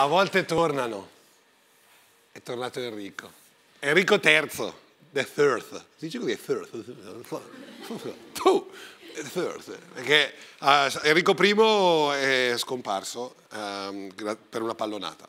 A volte tornano. È tornato Enrico. Enrico III, the third. Si dice così, third. Tu, third. Perché uh, Enrico I è scomparso um, per una pallonata.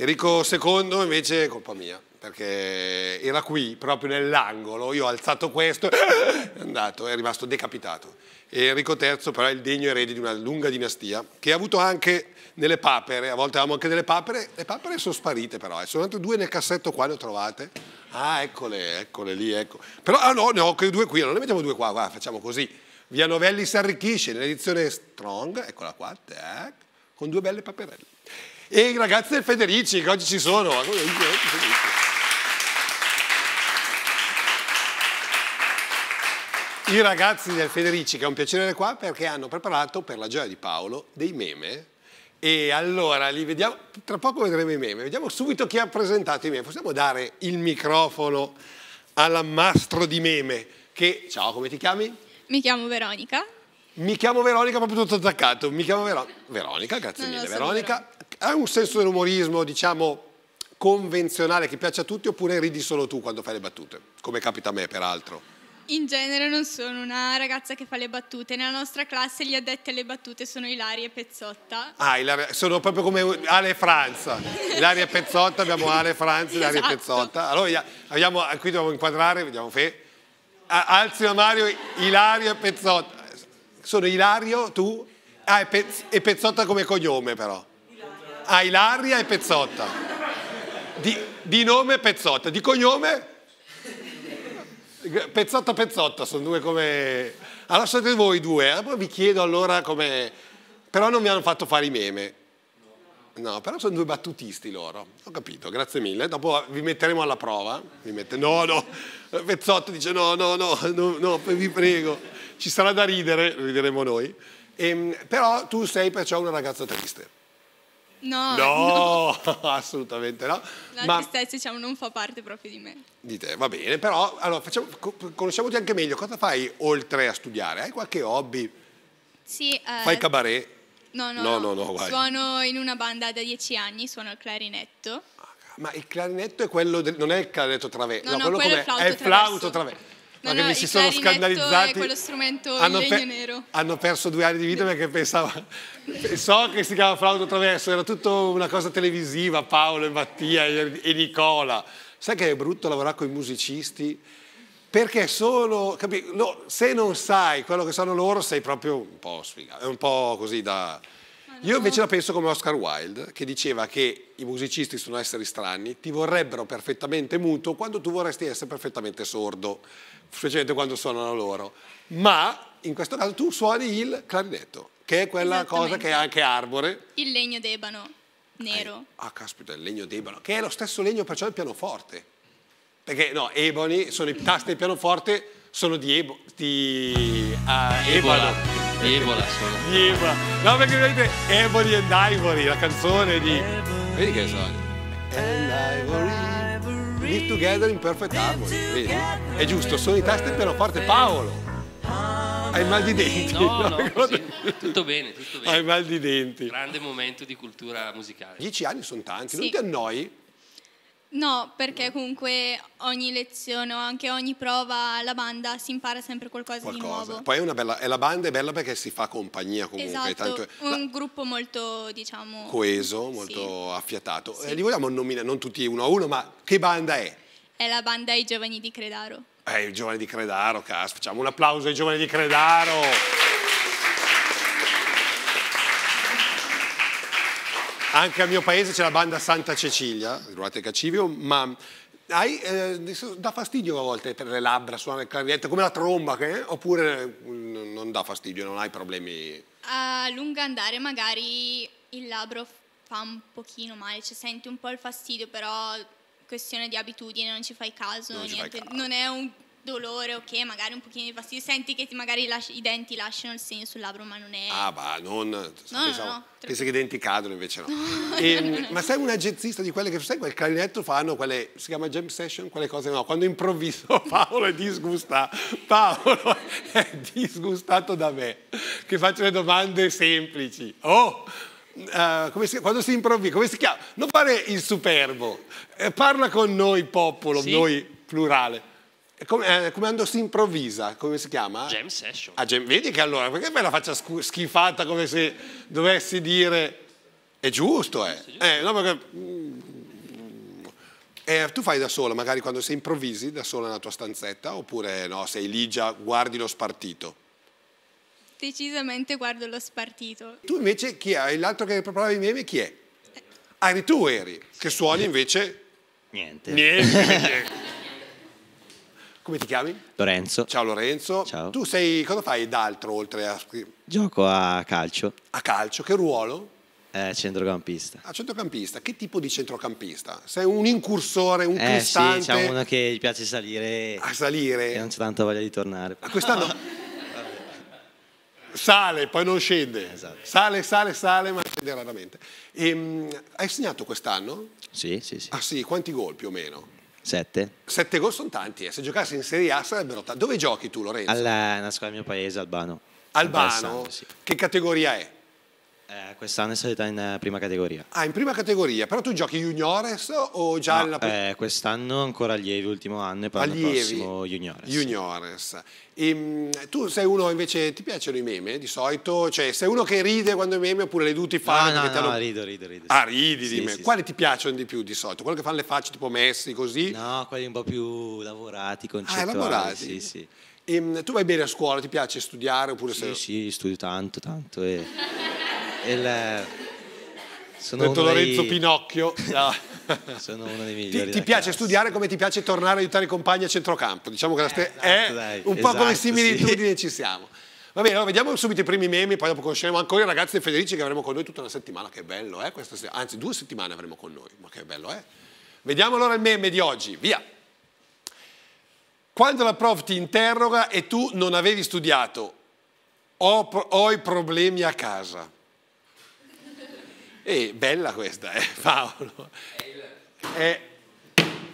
Enrico II invece è colpa mia perché era qui proprio nell'angolo, io ho alzato questo, è andato, è rimasto decapitato. E Enrico III però è il degno erede di una lunga dinastia che ha avuto anche nelle papere, a volte avevamo anche delle papere, le papere sono sparite però, eh. sono andate due nel cassetto qua, le ho trovate, ah eccole, eccole lì, ecco. Però ah no, ne ho anche due qui, non ne mettiamo due qua, guarda, facciamo così. Via Novelli si arricchisce nell'edizione Strong, eccola qua, tac, con due belle paperelle. E i ragazzi del Federici che oggi ci sono. I ragazzi del Federici, che è un piacere qua perché hanno preparato per la gioia di Paolo dei meme e allora li vediamo, tra poco vedremo i meme, vediamo subito chi ha presentato i meme. Possiamo dare il microfono all'ammastro di meme che, ciao, come ti chiami? Mi chiamo Veronica. Mi chiamo Veronica, proprio tutto attaccato. Mi chiamo Vero... Veronica, grazie no, mille. Veronica, hai un senso dell'umorismo, diciamo, convenzionale che piace a tutti oppure ridi solo tu quando fai le battute? Come capita a me, peraltro. In genere non sono una ragazza che fa le battute. Nella nostra classe gli addetti alle battute sono Ilaria e Pezzotta. Ah, Ilaria, sono proprio come Ale e Franza. Ilaria e Pezzotta, abbiamo Ale e Franza, Ilaria esatto. e Pezzotta. Allora abbiamo, qui dobbiamo inquadrare, vediamo Fe. Alzi a Mario, Ilaria e Pezzotta. Sono Ilario, tu? Ah, e, Pezz, e Pezzotta come cognome però. Ah, Ilaria e Pezzotta. Di, di nome Pezzotta, di cognome? Pezzotta pezzotta, sono due come... Allora siete voi due, eh? vi chiedo allora come... Però non mi hanno fatto fare i meme. No, però sono due battutisti loro. Ho capito, grazie mille. Dopo vi metteremo alla prova. Mette... No, no. Pezzotto dice no, no, no, no, no, vi prego. Ci sarà da ridere, rideremo noi. E, ehm, però tu sei perciò una ragazza triste. No, no, no. assolutamente no. La Ma... tristezza diciamo, non fa parte proprio di me. Di te, va bene, però allora, facciamo, conosciamoti anche meglio. Cosa fai oltre a studiare? Hai qualche hobby? Sì. Eh... Fai cabaret? No, no, no, no, no Suono in una banda da dieci anni, suono il clarinetto. Ma il clarinetto è quello, del, non è il clarinetto traverso, no, no, no, quello è, è il flauto traverso. No, no, mi si sono scandalizzati. È quello strumento hanno, pe- nero. hanno perso due anni di vita perché pensava. so che si chiama flauto traverso, era tutto una cosa televisiva, Paolo e Mattia e, Nicola. Sai che è brutto lavorare con i musicisti? Perché sono, capi, no, se non sai quello che sono loro, sei proprio un po' sfigato, è un po' così da... Io invece la penso come Oscar Wilde, che diceva che i musicisti sono esseri strani, ti vorrebbero perfettamente muto quando tu vorresti essere perfettamente sordo specialmente quando suonano loro. Ma in questo caso tu suoni il clarinetto, che è quella cosa che è anche arbore. Il legno d'ebano, nero. Eh, ah, caspita, il legno d'ebano, che è lo stesso legno perciò del pianoforte. Perché no, ebony sono i tasti del pianoforte, sono di, ebo, di uh, Ebola. Di Ebola sono. Di Ebola. No, perché vedete Ebony and Ivory, la canzone di... Vedi che suoni? And Ivory live together in perfect harmony. Vedi? È giusto, sono i tasti del pianoforte Paolo. Hai mal di denti? No, no, no sì, tutto bene, tutto bene. Hai mal di denti. Grande momento di cultura musicale. Dieci anni sono tanti, sì. non ti annoi? No, perché comunque ogni lezione o anche ogni prova alla banda si impara sempre qualcosa, qualcosa. di nuovo. Poi è una bella, e la banda è bella perché si fa compagnia comunque. Esatto, tanto, un la, gruppo molto, diciamo... Coeso, molto sì. affiatato. Sì. Eh, li vogliamo nominare, non tutti uno a uno, ma che banda è? È la banda I Giovani di Credaro. Eh, i Giovani di Credaro, cazzo, facciamo un applauso ai Giovani di Credaro. Anche al mio paese c'è la banda Santa Cecilia, Ruate Cacivio, ma hai, eh, dà fastidio a volte per le labbra suonare il clarinetto, come la tromba, che, oppure non dà fastidio, non hai problemi? A lungo andare magari il labbro fa un pochino male, cioè senti un po' il fastidio, però questione di abitudine, non ci fai caso, non, niente, fai caso. non è un dolore, ok, magari un pochino di fastidio, senti che magari lasci, i denti lasciano il segno sul labbro, ma non è... Ah, bah, non... No, pensavo, no, no, penso che i denti cadono, invece no. e, ehm, ma sei una jazzista di quelle che, sai, quel clarinetto fanno, quelle, si chiama jam session, quelle cose, no, quando improvviso Paolo è disgustato, Paolo è disgustato da me, che faccio le domande semplici. Oh, Uh, si, quando si improvvisa, come si chiama? Non fare il superbo, eh, parla con noi popolo, sì. noi plurale. Come, come, quando si improvvisa, come si chiama? Jam session. Ah, jam, vedi che allora, perché me la faccia schifata come se dovessi dire... È giusto, eh. eh no, perché, mm, eh, tu fai da sola, magari quando sei improvvisi da sola nella tua stanzetta, oppure no, sei lì già, guardi lo spartito? Decisamente guardo lo spartito. Tu invece chi è? L'altro che preparava i meme chi è? Ah, eri tu eri, che suoni invece... Niente. Niente. Come ti chiami? Lorenzo. Ciao Lorenzo. Ciao. Tu sei, cosa fai d'altro oltre a... Gioco a calcio. A calcio, che ruolo? Eh, centrocampista. Ah, centrocampista. Che tipo di centrocampista? Sei un incursore, un eh, cristante? Sì, c'è uno che gli piace salire. A salire? E non c'è tanta voglia di tornare. A quest'anno... sale, poi non scende. Esatto. Sale, sale, sale, ma scende raramente. E, um, hai segnato quest'anno? Sì, sì, sì. Ah sì, quanti gol più o meno? Sette. Sette gol sono tanti, eh. se giocassi in Serie A sarebbero tanti. Dove giochi tu Lorenzo? Alla, nella scuola del mio paese, Albano. Albano? Sì. Che categoria è? Eh, quest'anno è salita in prima categoria. Ah, in prima categoria, però tu giochi juniores o già no, nella eh, quest'anno ancora allievi, ultimo anno e poi l'anno prossimo juniores. Juniores. E, um, tu sei uno invece, ti piacciono i meme di solito? Cioè, sei uno che ride quando i meme oppure le dovuti fare? No, no, no, hanno... rido, rido, rido. Ah, ridi sì, di me. Sì, Quali sì. ti piacciono di più di solito? Quello che fanno le facce tipo Messi, così? No, quelli un po' più lavorati, concettuali. Ah, lavorati? Sì, sì. E, um, tu vai bene a scuola, ti piace studiare oppure sì, sei... Sì, studio tanto, tanto e... il, sono detto Lorenzo dei... Pinocchio. No. sono uno dei migliori. Ti, ti piace classe. studiare come ti piace tornare a aiutare i compagni a centrocampo? Diciamo che eh, esatto, è dai, un esatto, po' come similitudini sì. ci siamo. Va bene, allora vediamo subito i primi memi, poi dopo conosceremo ancora i ragazzi di Federici che avremo con noi tutta una settimana, che bello, eh? Questa, anzi due settimane avremo con noi, ma che bello, eh? Vediamo allora il meme di oggi, via! Quando la prof ti interroga e tu non avevi studiato, ho, ho i problemi a casa. E bella questa, eh, Paolo. È,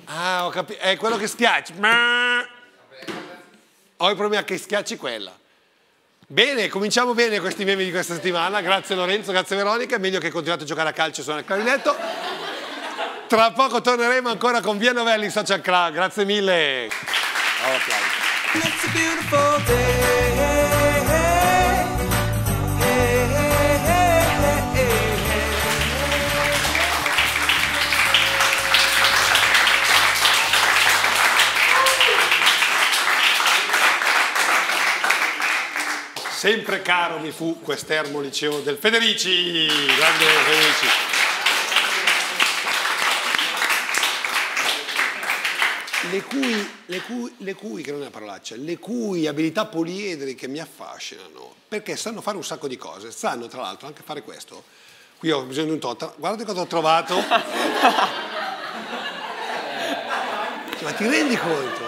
ah, ho capito. È quello che schiacci. Ho il problema che schiacci quella. Bene, cominciamo bene questi meme di questa settimana. Grazie Lorenzo, grazie Veronica. È meglio che continuate a giocare a calcio suona il clarinetto. Tra poco torneremo ancora con Via Novelli Social Club. Grazie mille. Sempre caro mi fu quest'ermo liceo del Federici, grande Federici. Le cui, le, cui, le cui, che non è una parolaccia, le cui abilità poliedriche mi affascinano, perché sanno fare un sacco di cose, sanno tra l'altro anche fare questo. Qui ho bisogno di un total, guardate cosa ho trovato. Ma ti rendi conto?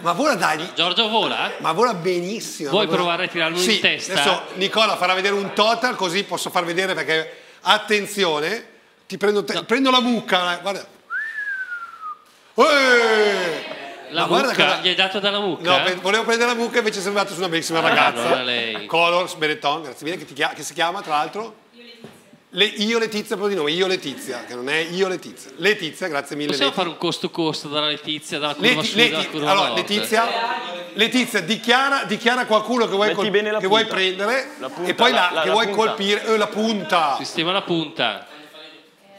Ma vola dai. Giorgio vola? Ma vola benissimo. Vuoi vola... provare a tirarlo sì, in testa? Adesso Nicola farà vedere un total così posso far vedere perché attenzione, ti prendo, te... no. prendo la mucca, guarda. Eeeh! La Ma mucca? Guarda, gli hai dato dalla mucca? No, volevo prendere la mucca invece sei andato su una bellissima ah, ragazza. Allora lei. Colors, Benetton, grazie mille, che, chiama, che si chiama tra l'altro? Le, io Letizia proprio di nome, io Letizia, che non è io Letizia. Letizia, grazie mille. Possiamo Letizia. fare un costo costo dalla Letizia, dalla curva Leti, sud, Leti, dalla curva allora, nord. Letizia, Letizia dichiara, dichiara qualcuno che vuoi, col, che vuoi prendere punta, e poi la, la, la, che la vuoi punta. colpire, eh, la punta. Sistema la punta.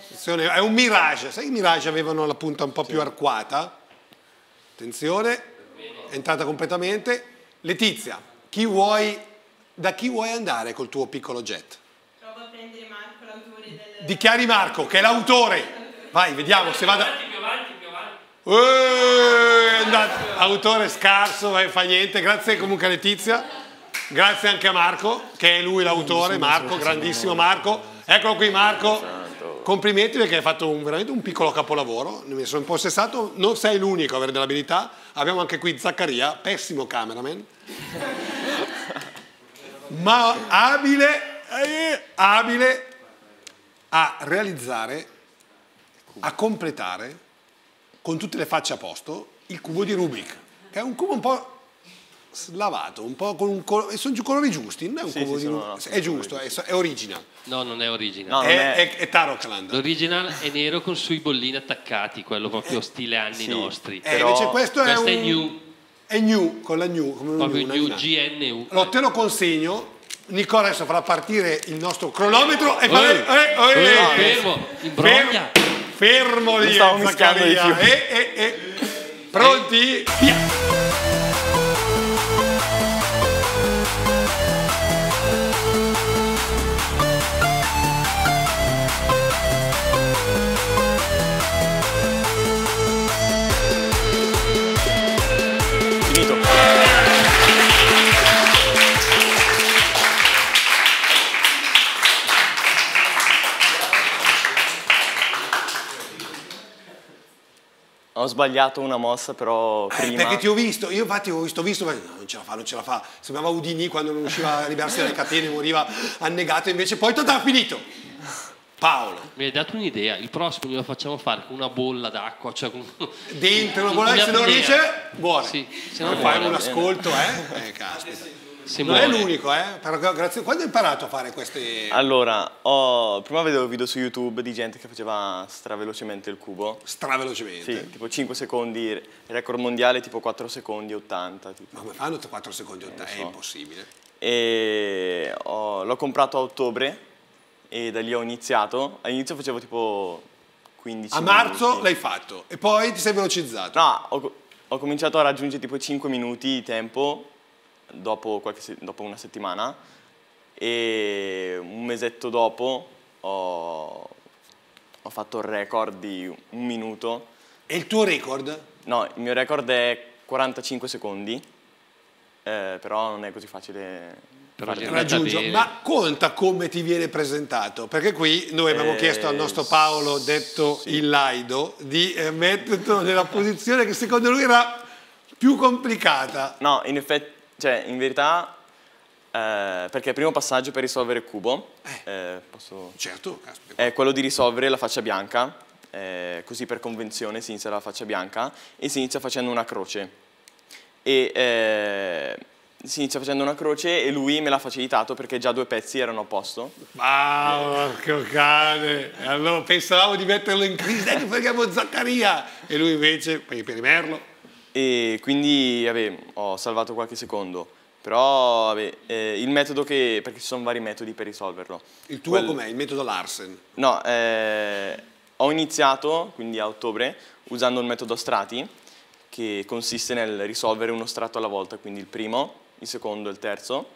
Attenzione, È un Mirage, sai i Mirage avevano la punta un po' più arcuata? Attenzione, è entrata completamente. Letizia, chi vuoi, da chi vuoi andare col tuo piccolo jet? Provo a prendere Marco, l'autore del... Dichiari Marco, che è l'autore. Vai, vediamo se vada... Eh. Autore scarso, eh, fa niente. Grazie comunque a Letizia. Grazie anche a Marco, che è lui l'autore. Marco, grandissimo Marco. Eccolo qui Marco. Complimenti perché hai fatto un, veramente un piccolo capolavoro. Mi sono impossessato. Non sei l'unico a avere dell'abilità. Abbiamo anche qui Zaccaria, pessimo cameraman. Ma abile, eh, abile a realizzare, a completare con tutte le facce a posto il cubo di Rubik, che è un cubo un po' slavato, un po' con un colore, sono colori giusti, non è un Sì, colore sì, di- sono- no, è sono giusto, è, è original. No, non è original. No, non è, è- è, è Tarokland. L'original è nero con sui bollini attaccati, quello proprio stile anni Sì. nostri. Eh, Però invece questo, questo è è un... new. È new, con la new, come Proprio New. GNU. Allora te lo consegno, Nicola adesso farà partire il nostro cronometro e Eh, farà... eh, eh, eh, eh, fermo, imbroglia. Fermo, fermo lì, Mi stavo mischiando di Zaccaria. più. Eh, eh, eh. Pronti? Via! Ho sbagliato una mossa, però Eh, prima... perché ti ho visto, io infatti ho visto, visto, ma no, non ce la fa, non ce la fa. Sembrava Udini quando non riusciva a liberarsi dalle catene, moriva annegato, invece poi ha finito. Paolo, Mi hai dato un'idea, il prossimo glielo facciamo fare con una bolla d'acqua, cioè con... dentro una bolla, se non riesce, muore. Sì, se non non fai un ascolto, eh? Eh, caspita. Se Non è l'unico, eh? Però grazie. Quando hai imparato a fare queste... Allora, ho... prima vedevo video su YouTube di gente che faceva stravelocemente il cubo. stravelocemente? Sì, tipo 5 secondi, record mondiale tipo 4 secondi 80. Tipo. Ma come fanno 4 secondi 8? È so. impossibile. E ho- l'ho comprato a ottobre e da lì ho iniziato. All'inizio facevo tipo 15 A marzo minuti. l'hai fatto e poi ti sei velocizzato. No, ho, ho cominciato a raggiungere tipo 5 minuti di tempo dopo, qualche dopo una settimana e un mesetto dopo ho, ho fatto il record di un minuto. E il tuo record? No, il mio record è 45 secondi, eh, però non è così facile Raggiungo. bene. Ma conta come ti viene presentato, perché qui noi abbiamo Eh, chiesto al nostro Paolo, detto il Laido, di eh, metterlo nella posizione che secondo lui era più complicata. No, in effetti, cioè, in verità, eh, perché il primo passaggio per risolvere il cubo eh, posso- Certo, caspita. è quello di risolvere la faccia bianca, eh, così per convenzione si inizia la faccia bianca e si inizia facendo una croce. E eh, si inizia facendo una croce e lui me l'ha facilitato perché già due pezzi erano a posto. Ah, porco cane! Allora pensavamo di metterlo in crisi, dai che freghiamo Zaccaria! E lui invece, per rimerlo, E quindi vabbè, ho salvato qualche secondo. Però vabbè, eh, il metodo che. perché ci sono vari metodi per risolverlo. il tuo Quel- com'è? Il metodo Larsen. No, eh, ho iniziato, quindi a ottobre, usando il metodo strati, che consiste nel risolvere uno strato alla volta, quindi il primo, il secondo e il terzo.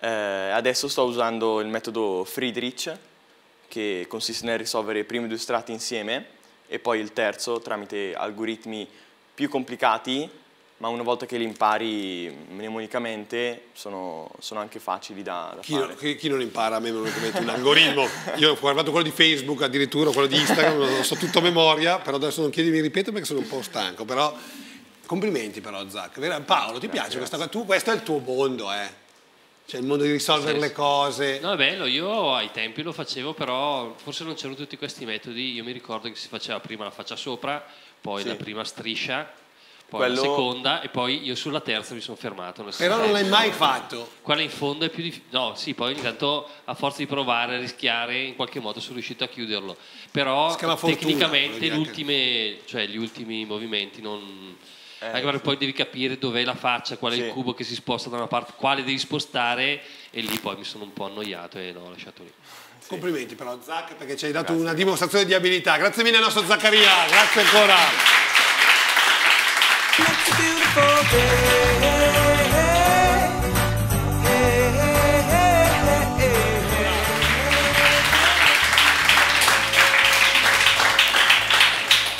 Eh, adesso sto usando il metodo Friedrich, che consiste nel risolvere i primi due strati insieme e poi il terzo tramite algoritmi più complicati, ma una volta che li impari mnemonicamente sono, sono anche facili da, da Chi, fare. non- chi- chi non impara a me non mette un algoritmo? Io ho guardato quello di Facebook, addirittura quello di Instagram, lo so tutto a memoria, però adesso non chiedimi ripeto perché sono un po' stanco. Però complimenti però Zac. Vera- Paolo, ti piace questa cosa? Tu, questo è il tuo mondo, eh? Cioè il mondo di risolvere Sì, le cose. No, è bello, io ai tempi lo facevo, però forse non c'erano tutti questi metodi. Io mi ricordo che si faceva prima la faccia sopra, poi Sì. la prima striscia, poi Quello- la seconda e poi io sulla terza mi sono fermato. Però non l'hai mai fatto. Quella in fondo è più difficile. No, sì, poi ogni tanto a forza di provare, a rischiare, in qualche modo sono riuscito a chiuderlo. Però fortuna, tecnicamente cioè, gli ultimi movimenti non. Eh, anche perché poi devi capire dov'è la faccia, qual è il Sì. cubo che si sposta da una parte, quale devi spostare e lì poi mi sono un po' annoiato e l'ho lasciato lì. Complimenti però Zac perché ci hai dato una dimostrazione di abilità. Grazie mille al nostro Zaccaria, grazie ancora.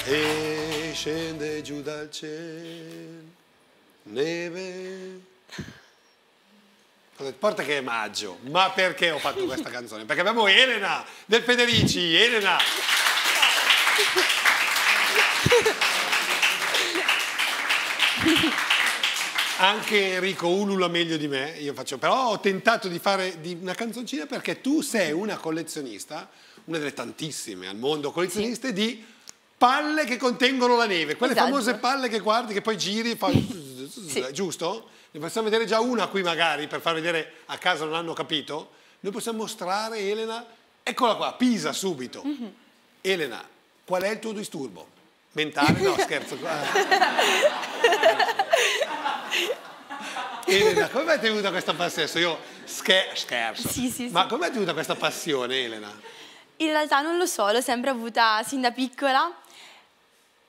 E scende giù dal cielo neve. Porta che è maggio, ma perché ho fatto questa canzone? Perché abbiamo Elena del Federici, Elena. Anche Enrico ulula meglio di me, io faccio, però ho tentato di fare di una canzoncina perché tu sei una collezionista, una delle tantissime al mondo collezioniste di palle che contengono la neve, quelle Esatto. famose palle che guardi che poi giri e fai giusto? ne possiamo vedere già una qui magari per far vedere a casa non hanno capito. Noi possiamo mostrare Elena, eccola qua, Pisa subito. Mm-hmm. Elena, qual è il tuo disturbo? Mentale? No, scherzo. Elena, come è venuta questa passione? Io scher- scherzo. Sì, sì, Ma sì. come è venuta questa passione, Elena? In realtà non lo so, l'ho sempre avuta sin da piccola.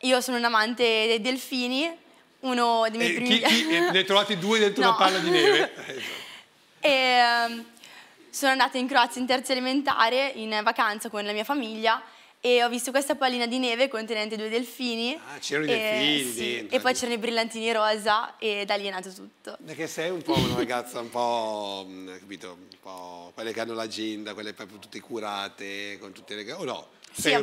Io sono un amante dei delfini, uno dei miei E primi... chi, chi, e ne hai trovati due dentro No. una palla di neve? E, ehm, sono andata in Croazia in terza elementare in vacanza con la mia famiglia e ho visto questa pallina di neve contenente due delfini. Ah, c'erano i delfini sì, dentro. E poi c'erano i brillantini rosa e da lì è nato tutto. Perché sei un po' una ragazza un po', mh, capito, un po' quelle che hanno l'agenda, quelle proprio tutte curate, con tutte le... o no? Sì, Sei un-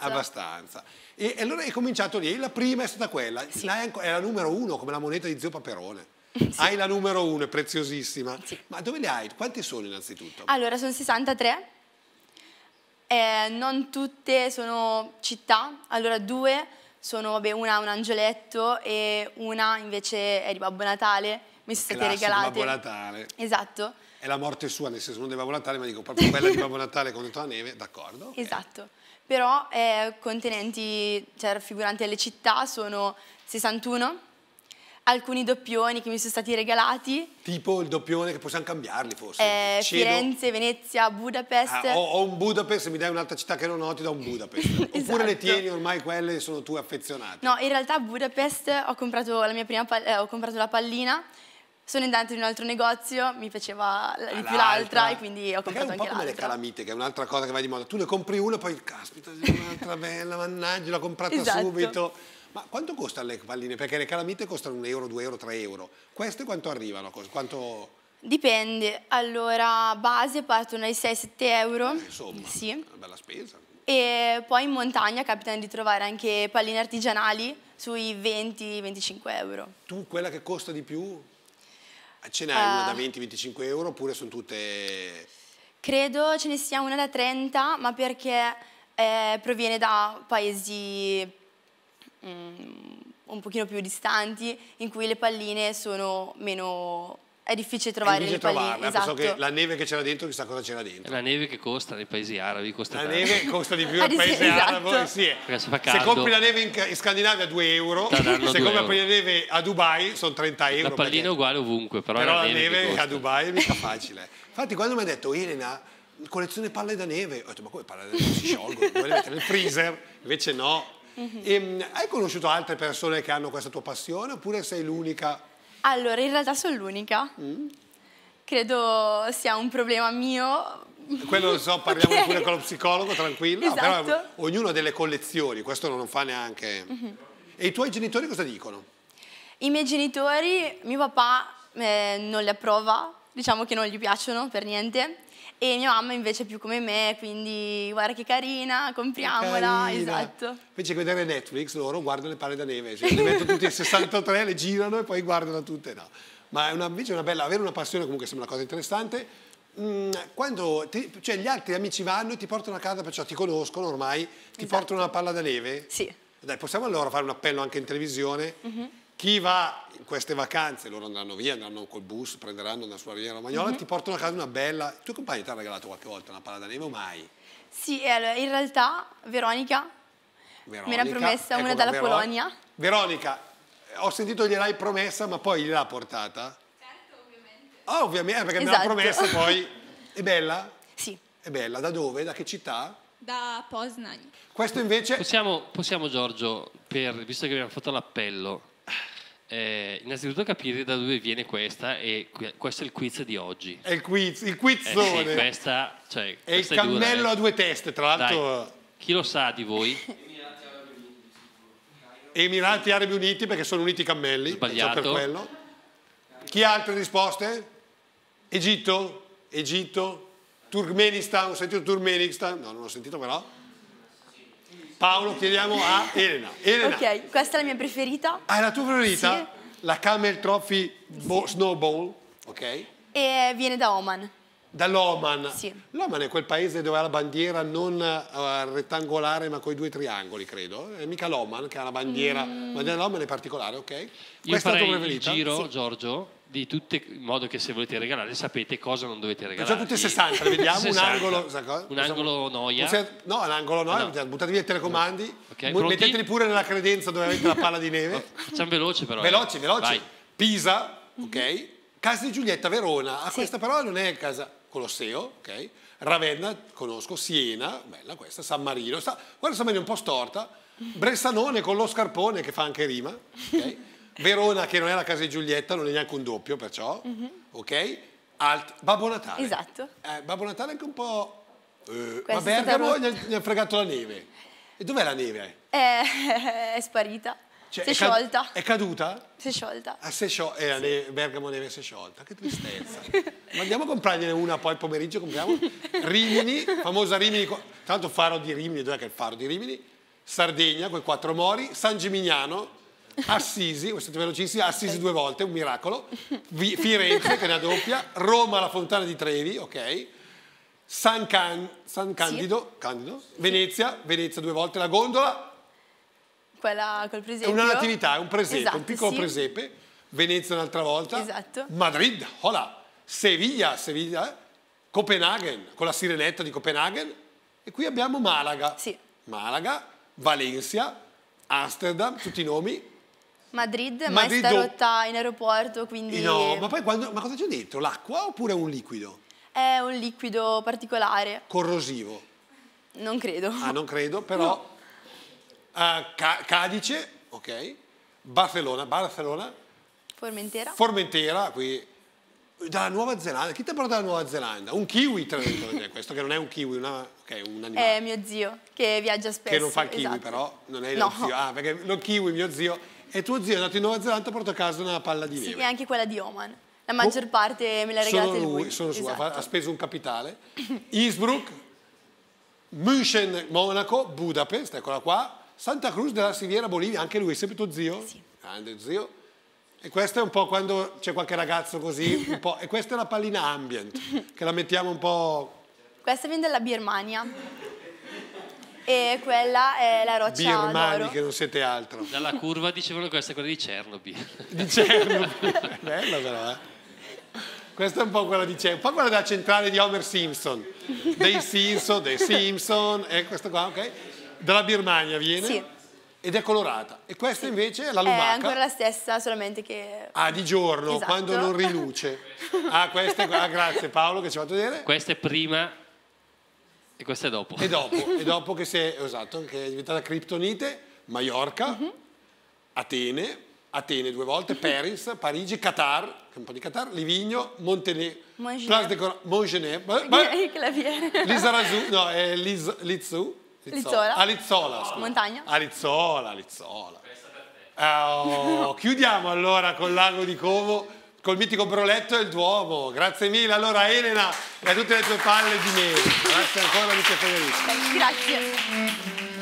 abbastanza. E, e allora hai cominciato lì, la prima è stata quella, L'hai anco- è la numero uno, come la moneta di Zio Paperone. Hai la numero uno, è preziosissima. Sì. Ma dove le hai? Quanti sono innanzitutto? Allora, sono 63. Eh, non tutte sono città, allora due sono, vabbè, una un angioletto e una invece è di Babbo Natale, mi sono state regalate. Babbo Natale. Esatto, È la morte sua, nel senso non di Babbo Natale, ma dico proprio quella di Babbo Natale con dentro la neve, d'accordo? ok. esatto. Però eh, contenenti, cioè raffiguranti alle città sono 61, alcuni doppioni che mi sono stati regalati, Tipo il doppione che possiamo cambiarli forse. eh, Firenze, Venezia, Budapest. Ah, ho, ho un Budapest, se mi dai un'altra città che non ho, ti do un Budapest. Oppure le Esatto. tieni ormai quelle sono tue affezionate. No, in realtà a Budapest ho comprato la mia prima eh, ho comprato la pallina. Sono andata in un altro negozio, mi piaceva di più l'altra e quindi ho Perché è comprato un po' anche come le l'altra. calamite, che è un'altra cosa che va di moda. Tu ne compri una, poi caspita, c'è un'altra bella, mannaggia, l'ho comprata Esatto. subito. Ma quanto costano le palline? Perché le calamite costano un euro, due euro, tre euro. Queste quanto arrivano? Quanto... Dipende. Allora, base partono dai 6-7 euro. Insomma, Sì. una bella spesa. E poi in montagna capita di trovare anche palline artigianali sui 20-25 euro. Tu quella che costa di più, ce n'hai una Ah. da 20-25 euro oppure sono tutte... Credo ce ne sia una da 30, ma perché eh, proviene da paesi mm, un pochino più distanti, in cui le palline sono meno... è difficile trovare è difficile le palline. trovarla, esatto. che la neve che c'era dentro chissà cosa c'era È dentro. la neve che costa nei paesi arabi, costa La tanto. neve costa di più Ah, nel sì, paese esatto. arabo, sì. Se compri la neve in, in Scandinavia 2 euro, se compri la neve a Dubai sono 30 euro. La pallina è uguale ovunque, però, però la la neve, che neve a Dubai è mica facile. Infatti quando mi ha detto Elena, collezione palle da neve, ho detto ma come palle da neve si sciolgono? Dovevi mettere nel freezer, invece no. Mhm. Ehm, hai conosciuto altre persone che hanno questa tua passione oppure sei l'unica? Allora, in realtà sono l'unica. Mm. Credo sia un problema mio. Quello lo so, parliamo Ok. pure con lo psicologo, tranquillo. No, però Esatto. ognuno ha delle collezioni, questo non fa neanche... Mhm. E i tuoi genitori cosa dicono? I miei genitori, mio papà eh, non le approva, diciamo che non gli piacciono per niente. E mia mamma invece è più come me, quindi guarda che carina, compriamola, Carina. esatto. Invece che vedere Netflix, loro guardano le palle da neve, cioè, le mettono tutti i 63, le girano e poi guardano tutte. No. Ma è una, invece è una bella, avere una passione comunque sembra una cosa interessante. Mm, quando ti- cioè, gli altri amici vanno e ti portano a casa, perciò ti conoscono ormai, ti Esatto. portano una palla da neve. Sì. Dai, possiamo allora fare un appello anche in televisione? Chi va in queste vacanze, loro andranno via, andranno col bus, prenderanno una sua riviera romagnola, ti portano a casa una bella... Tuoi compagni ti hanno regalato qualche volta una palla da neve o mai? Sì, allora, in realtà Veronica Veronica, me ne ha promessa una ecco, dalla Vero- Polonia. Veronica, eh, ho sentito gliel'hai promessa, ma poi gliel'ha portata? Certo, ovviamente. Ah, ovviamente, perché me l'ha Esatto. promessa poi. È bella? Sì. È bella. Da dove? Da che città? Da Poznań. Questo invece... Possiamo, possiamo, Giorgio, per, visto che abbiamo fatto l'appello, eh, innanzitutto capire da dove viene questa e questo è il quiz di oggi. È il quiz, il Eh quizzone. sì, questa, cioè, è il questa dura, cammello eh. a due teste, tra l'altro... Dai, chi lo sa di voi? Emirati Arabi Uniti, perché sono uniti i cammelli. Sbagliato. perciò Per quello. Chi ha altre risposte? Egitto? Egitto? Turkmenistan? Ho sentito Turkmenistan? No, non ho sentito però. Paolo, chiediamo a Elena. Elena, Ok, questa è la mia preferita ah, è la tua preferita? La Camel Trophy Bo- Snowball, ok? e viene da Oman. Dall'Oman. Sì. L'Oman è quel paese dove ha la bandiera non eh, rettangolare ma con i due triangoli, credo. È mica l'Oman che ha la bandiera. La bandiera dell'Oman è particolare, ok? Io Questa è la farei tua il preferita? giro, Sì. Giorgio, di tutte, in modo che se volete regalare sapete cosa non dovete regalare. Facciamo tutte 60, vediamo 60. un angolo. Un angolo noia. Possiamo- no, un angolo noia, No. buttatevi via i telecomandi, Ok, mu- pronti? metteteli pure nella credenza dove avete la palla di neve. Facciamo veloce però. eh. Veloci, veloci. Vai. Pisa, ok? Casa di Giulietta, Verona. Ah, questa però non è casa Colosseo, ok? Ravenna, conosco. Siena, bella questa. San Marino. Sta, guarda San Marino un po' storta. Bressanone con lo scarpone che fa anche rima, ok? Verona che non è la casa di Giulietta, non è neanche un doppio perciò, ok? Alt- Babbo Natale. Esatto. Eh, Babbo Natale anche un po'... eh, ma è Bergamo gli ha, gli ha fregato la neve. E dov'è la neve? È, è sparita. Cioè, si è cad- sciolta. È caduta? Si è sciolta. Ah, si è sciol- eh, neve- Bergamo neve si è sciolta, che tristezza. Ma andiamo a comprargliene una poi il pomeriggio, compriamo. Rimini, famosa Rimini, l'altro faro di Rimini, dov'è che è il faro di Rimini? Sardegna, con i quattro mori, San Gimignano, Assisi, questo è velocissimo, Assisi due volte, un miracolo, Firenze, che è una doppia, Roma, la Fontana di Trevi, ok? San, Can- San Candido, Candido, Venezia, Venezia due volte, la gondola, Quella col è presepio. una natività, è un presepe, Esatto, un piccolo sì. presepe. Venezia un'altra volta. Esatto. Madrid, hola. Seviglia, Seviglia. Copenaghen, con la sirenetta di Copenaghen. E qui abbiamo Malaga. Sì. Malaga, Valencia, Amsterdam, tutti i nomi. Madrid, ma Madrid è do- rotta in aeroporto, quindi no, ma poi quando, ma cosa c'è dentro? L'acqua oppure un liquido? è un liquido particolare. Corrosivo. Non credo. Ah, non credo, però. Ah, Ca- Cadice, ok. Barcellona, Barcellona. Formentera. Formentera, qui dalla Nuova Zelanda. Chi ti ha portato dalla Nuova Zelanda? Un kiwi, tra l'altro, questo che non è un kiwi, una, ok, un animale. è mio zio che viaggia spesso. che non fa il kiwi, esatto. però non è No. lo zio. Ah, perché lo kiwi, mio zio, e tuo zio è andato in Nuova Zelanda e ha portato a casa una palla di Sì, neve. e anche quella di Oman. La maggior parte me l'ha regalata lui. lui, ha Esatto. ha speso un capitale. Innsbruck, München, Monaco, Budapest, eccola qua. Santa Cruz della Siviera, Bolivia, anche lui è sempre tuo zio? Sì. Grande zio. E questo è un po' quando c'è qualche ragazzo così, un po', e questa è la pallina ambient, che la mettiamo un po' Questa viene dalla Birmania. E quella è la roccia birmani, d'oro. che non siete altro. Dalla curva dicevano che questa è quella di Chernobyl. Di Chernobyl. Bella però, eh. Questa è un po' quella di Chernobyl, un po' quella della centrale di Homer Simpson. Dei Simpson, dei Simpson, e questa qua, ok? Dalla Birmania viene. Sì. Ed è colorata. E questa invece è la È lumaca. ancora la stessa, solamente che... Ah, di giorno, Esatto. quando non riluce. Ah, questa è qua. Ah, grazie Paolo che ci ha fatto vedere. Questa è prima e questa è dopo. E dopo, e dopo che, si è, esatto, che è diventata Kryptonite, Mallorca, Mhm. Atene, Atene due volte, Paris, Parigi, Qatar, che è un po' di Qatar, Livigno, Montenegro, claviere. Lizarazu, no, è Liz, Lizzu, Lizzola. Ah, Lizzola, scusa. Montagna. Ah, Lizzola, Lizzola. Oh, chiudiamo allora col lago di Como, col mitico Broletto e il Duomo. Grazie mille allora Elena e a tutte le tue palle di neve. Grazie ancora amica Federica. Grazie.